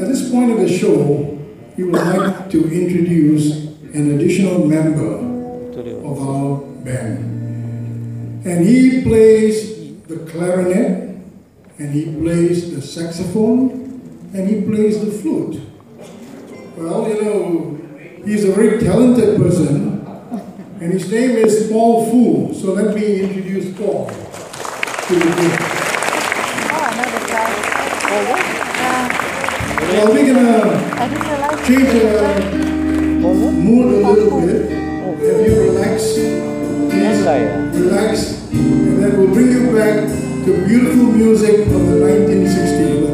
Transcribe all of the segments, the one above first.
At this point of the show, we would like to introduce an additional member of our band. And he plays the clarinet, and he plays the saxophone, and he plays the flute. Well, you know, he's a very talented person, and his name is Paul Fu. So let me introduce Paul to the group. Oh, another guy. Well, we're gonna change the mood a little bit. Have you relax? Please relax, and then we'll bring you back to beautiful music of the 1960s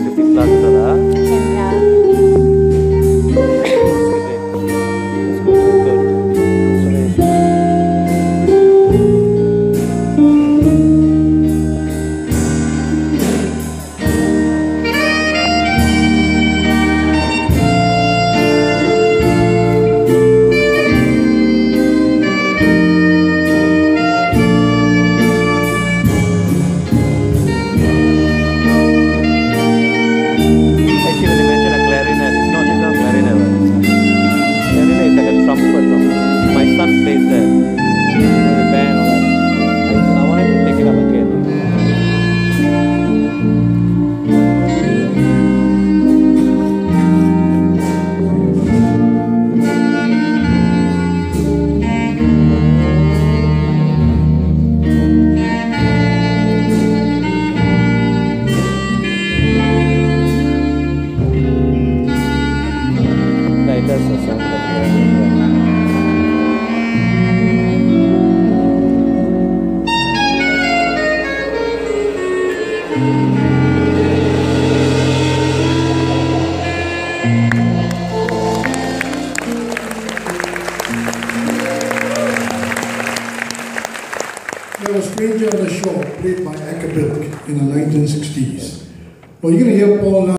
ಒಂದು ಬಿಸಿಲಾಗ್ತದ There was Stranger on the Shore, played by Acker Bilk in the 1960s. Well, you're going to hear Paul now.